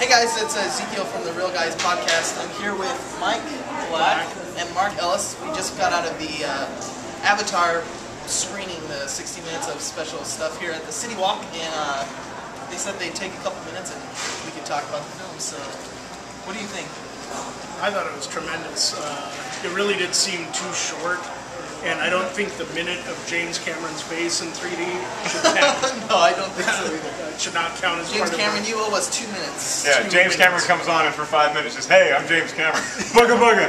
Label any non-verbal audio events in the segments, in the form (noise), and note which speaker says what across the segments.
Speaker 1: Hey guys, it's Ezequiel from the Reel Guys podcast. I'm here with Mike Black and Mark Ellis. We just got out of the uh, Avatar screening, the 60 minutes of special stuff here at the City Walk, and uh, they said they'd take a couple minutes and we could talk about the film. So, what do you think?
Speaker 2: I thought it was tremendous. Uh, it really did seem too short, and I don't think the minute of James Cameron's face in 3D should (laughs) count.
Speaker 1: no, I don't think so either.
Speaker 2: It (laughs) should not count as
Speaker 1: James
Speaker 2: part
Speaker 1: Cameron,
Speaker 2: of
Speaker 1: you owe us two minutes.
Speaker 3: Yeah,
Speaker 2: two
Speaker 3: James Cameron comes on and for five minutes says, "Hey, I'm James Cameron." (laughs) booga booga.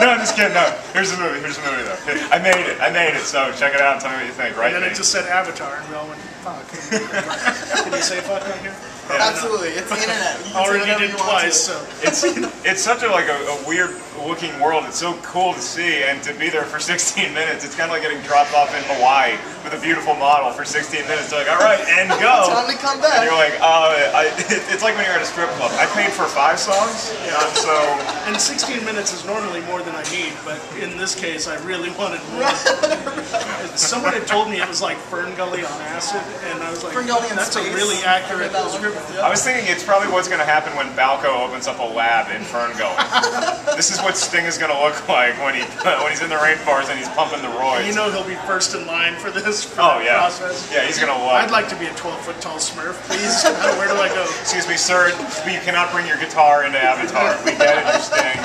Speaker 3: no, I'm just kidding. No, here's the movie. Here's the movie though. I made it. I made it. So check it out and tell me what you think. Right?
Speaker 2: And then it just said Avatar, and we all went, fuck. Can you say fuck on here?
Speaker 1: Absolutely, it's the internet. You can say
Speaker 2: Already did
Speaker 1: you
Speaker 2: twice, so. (laughs)
Speaker 3: it's it's such a like a, a weird looking world. It's so cool to see and to be there for (laughs) 16 minutes. It's kind of like getting dropped off in Hawaii with a beautiful model for 16 minutes. They're like, all right, and (laughs) go.
Speaker 1: Time to come
Speaker 3: And
Speaker 1: back.
Speaker 3: you're like, uh, I, it's like when you're at a strip club. I paid for five songs, uh, so
Speaker 2: And 16 minutes is normally more than I need, but in this case, I really wanted more. Someone had told me it was like FernGully on acid, and I was like,
Speaker 1: FernGully
Speaker 2: that's
Speaker 1: space.
Speaker 2: a really accurate
Speaker 1: read that one.
Speaker 2: description.
Speaker 3: I was thinking it's probably what's going to happen when Balco opens up a lab in Ferngully. (laughs) this is what Sting is going to look like when he (laughs) when he's in the rainforest and he's pumping the roids.
Speaker 2: You know he'll be first in line for this for
Speaker 3: oh yeah,
Speaker 2: process.
Speaker 3: yeah, he's going to love.
Speaker 2: I'd like to be a 12 foot tall Smurf, please. (laughs) Where do I go?
Speaker 3: Excuse me, sir, but you cannot bring your guitar into Avatar. We get it, you're Sting.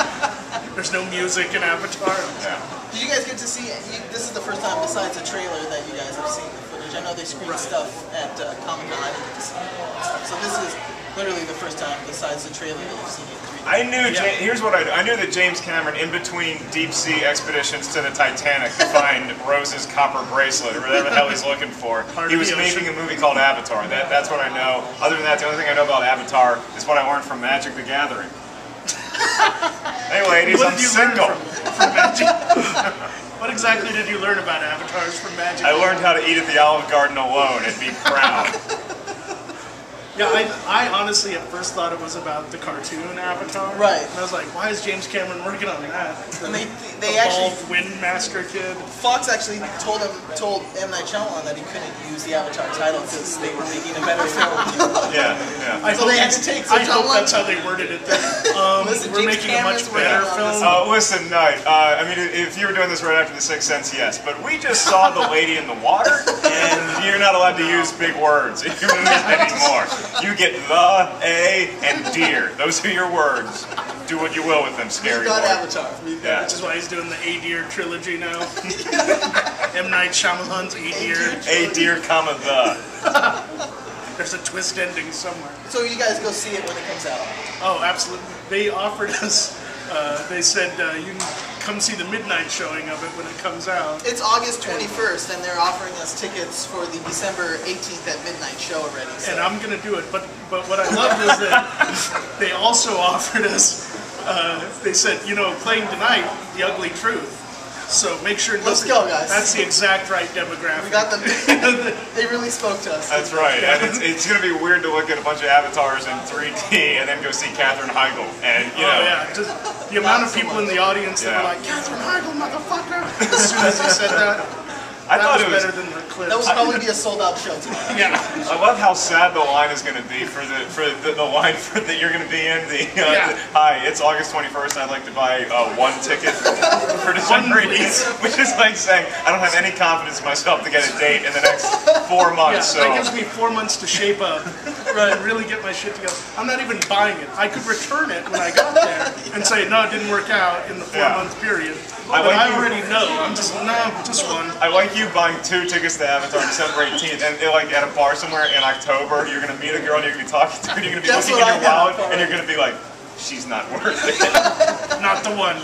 Speaker 2: There's no music in Avatar.
Speaker 3: Yeah.
Speaker 1: Did you guys get to see? This is the first time, besides the trailer, that you guys have seen the footage. I know they screened
Speaker 2: Right.
Speaker 1: stuff at uh, Comic Con. I didn't get to see all that stuff. So this is literally the first time, besides the trailer, that you've seen it
Speaker 3: I knew.
Speaker 2: Yeah.
Speaker 3: Ja- here's what I knew. I knew that James Cameron, in between deep sea expeditions to the Titanic to find (laughs) Rose's copper bracelet or whatever the hell he's looking for,
Speaker 2: Heart
Speaker 3: he was making a movie called Avatar. That, that's what I know. Other than that, the only thing I know about Avatar is what I learned from Magic the Gathering. (laughs) hey, ladies,
Speaker 2: What
Speaker 3: I'm
Speaker 2: did you learn
Speaker 3: single.
Speaker 2: from, from Magic? (laughs) what exactly did you learn about avatars from Magic?
Speaker 3: I learned how to eat at the Olive Garden alone and be proud. (laughs)
Speaker 2: Yeah, I, I honestly at first thought it was about the cartoon Avatar.
Speaker 1: Right.
Speaker 2: And I was like, why is James Cameron working on that?
Speaker 1: And they they
Speaker 2: the
Speaker 1: actually
Speaker 2: bald Wind Master kid.
Speaker 1: Fox actually told him told M Night Shyamalan that he couldn't use the Avatar title because they were making a better film. (laughs)
Speaker 3: Yeah, yeah.
Speaker 2: I
Speaker 1: So
Speaker 2: hope
Speaker 1: they had to take some
Speaker 2: I hope that's how they worded it. Then. Um,
Speaker 1: Listen,
Speaker 2: we're
Speaker 1: James
Speaker 2: making a much better
Speaker 1: working on this.
Speaker 2: film.
Speaker 3: Uh, listen, no. Uh, I mean, if you were doing this right after The Sixth Sense, yes. But we just saw the lady in the water, and you're not allowed to use big words in (laughs) your anymore. You get the, a, and deer. Those are your words. Do what you will with them,
Speaker 1: We've
Speaker 3: scary
Speaker 1: got
Speaker 3: boy.
Speaker 1: Avatar. We've
Speaker 3: Yeah.
Speaker 2: Which is why he's doing the A Deer trilogy now. (laughs) M Night Shyamalan's A Deer.
Speaker 3: A deer, comma the.
Speaker 2: There's a twist ending somewhere.
Speaker 1: So you guys go see it when it comes out.
Speaker 2: Oh, absolutely. They offered us. Uh, they said uh, you can come see the midnight showing of it when it comes out.
Speaker 1: It's August 21st, and they're offering us tickets for the December 18th at midnight show already. So.
Speaker 2: and I'm gonna do it. But but what I loved was that they also (laughs) offered us. Uh, they said, you know, playing tonight, the ugly truth. So make sure.
Speaker 1: Let's
Speaker 2: listen-
Speaker 1: go, guys.
Speaker 2: That's the exact right demographic.
Speaker 1: we got them. (laughs) they really spoke to us.
Speaker 3: That's right. And it's, it's going to be weird to look at a bunch of avatars in 3D and then go see Katherine Heigl. And, you oh, know.
Speaker 2: Oh yeah, just the amount of
Speaker 1: so
Speaker 2: people in the audience that were like, Katherine Heigl, motherfucker! (laughs) As soon as he said that,
Speaker 3: I
Speaker 2: that
Speaker 3: thought
Speaker 2: was
Speaker 3: it was.
Speaker 2: better than the clips.
Speaker 1: That will probably be a sold out show tonight. (laughs)
Speaker 2: yeah.
Speaker 3: I love how sad the line is going to be for the for the, the line for that you're going to be in. The, uh,
Speaker 2: Yeah.
Speaker 3: the- hi, it's August 21st. and I'd like to buy uh, one ticket for (laughs) December 18th,
Speaker 2: please. (laughs)
Speaker 3: which is like saying I don't have any confidence in myself to get a date in the next four
Speaker 2: Yeah,
Speaker 3: months.
Speaker 2: that gives me four months to shape up and really get my shit together. I'm not even buying it. I could return it when I got there (laughs) and say, no, it didn't work out in the four
Speaker 3: Yeah.
Speaker 2: month period.
Speaker 3: I
Speaker 2: but
Speaker 3: like
Speaker 2: I
Speaker 3: you-
Speaker 2: already know. I'm just, no, just one.
Speaker 3: I like you buying two tickets to Avatar on December 18th, and uh, like at a bar somewhere in October, you're gonna meet a girl and you're gonna be talking to her, and you're gonna be
Speaker 1: That's
Speaker 3: looking in
Speaker 1: what
Speaker 3: your wallet, and you're gonna be like, she's not worth it. (laughs)
Speaker 2: Not the one.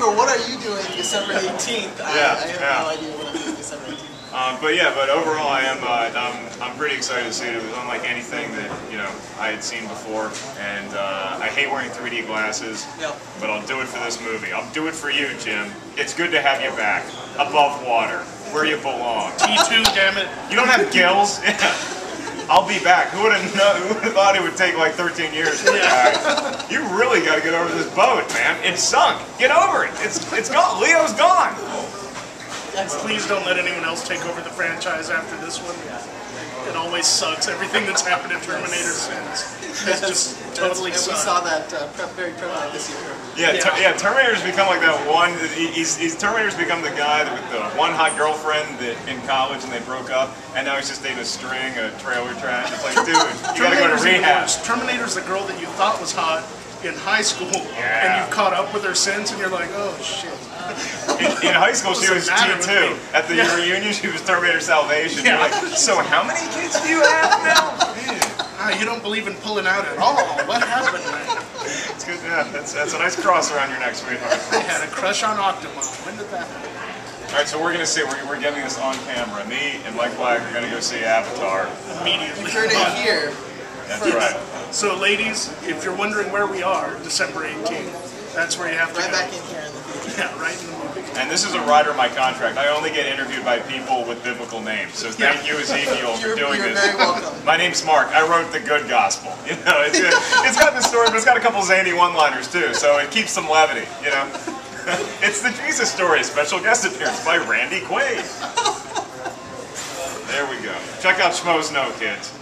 Speaker 1: But what are you doing December 18th? I, I have
Speaker 3: yeah.
Speaker 1: no idea what I'm doing December 18th.
Speaker 3: Um, but yeah, but overall, I am. Uh, I'm, I'm pretty excited to see it. It was unlike anything that you know I had seen before, and uh, I hate wearing 3D glasses.
Speaker 1: Yep.
Speaker 3: But I'll do it for this movie. I'll do it for you, Jim. It's good to have you back, above water, where you belong.
Speaker 2: T2, damn it.
Speaker 3: You don't have gills. (laughs) I'll be back. Who would have known? Who would have thought it would take like 13 years to get back? You really got to get over this boat, man. It's sunk. Get over it. It's it's gone. Leo's gone.
Speaker 1: Excellent.
Speaker 2: Please don't let anyone else take over the franchise after this one. it always sucks. Everything that's happened in Terminator since has just totally
Speaker 1: and we saw that uh, pre- very prevalent this year.
Speaker 3: Yeah,
Speaker 2: Yeah.
Speaker 3: Ter- yeah. Terminator's become like that one. he- He's, he's Terminator's become the guy that with the one hot girlfriend that in college and they broke up, and now he's just dating a string, a trailer trash. It's like, dude, you gotta go to rehab.
Speaker 2: Terminator's the girl that you thought was hot in high school,
Speaker 3: Yeah.
Speaker 2: and you've caught up with her since, and you're like, oh shit.
Speaker 3: In, in high school, she was T2. At the
Speaker 2: Yeah.
Speaker 3: reunion, she was Terminator Salvation. You're
Speaker 2: Yeah.
Speaker 3: like, so how many kids do you have now? (laughs)
Speaker 2: Ah, you don't believe in pulling out at all. What happened, man?
Speaker 3: It's good. Yeah, that's, that's a nice cross around your neck, sweetheart.
Speaker 2: I had a crush on Optima. When did that happen?
Speaker 3: All right, so we're gonna see. We're, we're getting this on camera. Me and Mike Black are gonna go see Avatar.
Speaker 2: Immediately.
Speaker 1: You Heard it here.
Speaker 3: That's
Speaker 1: First.
Speaker 3: right.
Speaker 2: So, ladies, if you're wondering where we are, December 18th, that's where you have to
Speaker 1: Right
Speaker 2: go.
Speaker 1: back in here in the theater.
Speaker 2: Yeah, right in the movie.
Speaker 3: And this is a rider of my contract. I only get interviewed by people with biblical names. So thank
Speaker 2: Yeah.
Speaker 3: you, Ezequiel, for
Speaker 1: You're,
Speaker 3: doing
Speaker 1: you're
Speaker 3: this.
Speaker 1: very welcome. (laughs)
Speaker 3: My name's Mark. I wrote the good gospel. (laughs) You know, it's, it's got the story, but it's got a couple zany one-liners too, so it keeps some levity. You know, (laughs) it's the Jesus story. Special guest appearance by Randy Quaid. There we go. Check out Schmoes Know, kids.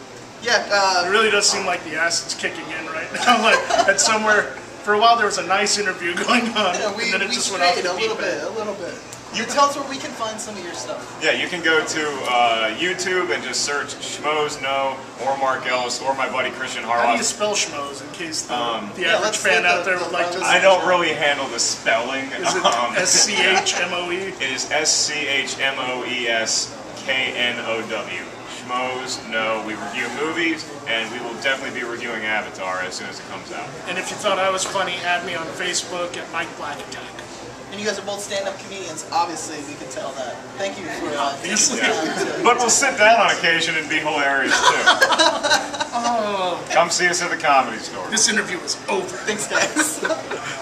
Speaker 1: Yeah, uh,
Speaker 2: It really does seem like the acid's kicking in right now. (laughs) like, at somewhere, for a while there was a nice interview (laughs) going on,
Speaker 1: yeah, we,
Speaker 2: and then it
Speaker 1: we
Speaker 2: just went off the
Speaker 1: a little
Speaker 2: deep
Speaker 1: bit,
Speaker 2: end.
Speaker 1: a little bit. You tell us where we can find some of your stuff.
Speaker 3: Yeah, you can go to uh, YouTube and just search Schmoes Know or Mark Ellis or my buddy Christian
Speaker 2: How do you spell schmoes in case the,
Speaker 3: Um,
Speaker 2: the
Speaker 1: Yeah,
Speaker 2: average fan
Speaker 1: let
Speaker 2: out
Speaker 1: the-
Speaker 2: there
Speaker 1: the
Speaker 2: would like to
Speaker 3: I don't really handle the spelling.
Speaker 2: Is it
Speaker 3: Um, (laughs)
Speaker 2: S C H M O E?
Speaker 3: It is S C H M O E S K N O W. Schmoes, Know. We review movies, and we will definitely be reviewing Avatar as soon as it comes out.
Speaker 2: And if you thought I was funny, add me on Facebook at Mike Black Attack.
Speaker 1: And you guys are both stand-up comedians. Obviously, we can tell that. Thank you for uh, taking
Speaker 2: Obviously.
Speaker 1: the
Speaker 3: But we'll sit down on occasion and be hilarious too. (laughs)
Speaker 2: Oh,
Speaker 3: Come see us at the comedy store.
Speaker 2: this interview is over.
Speaker 1: Thanks, guys. (laughs)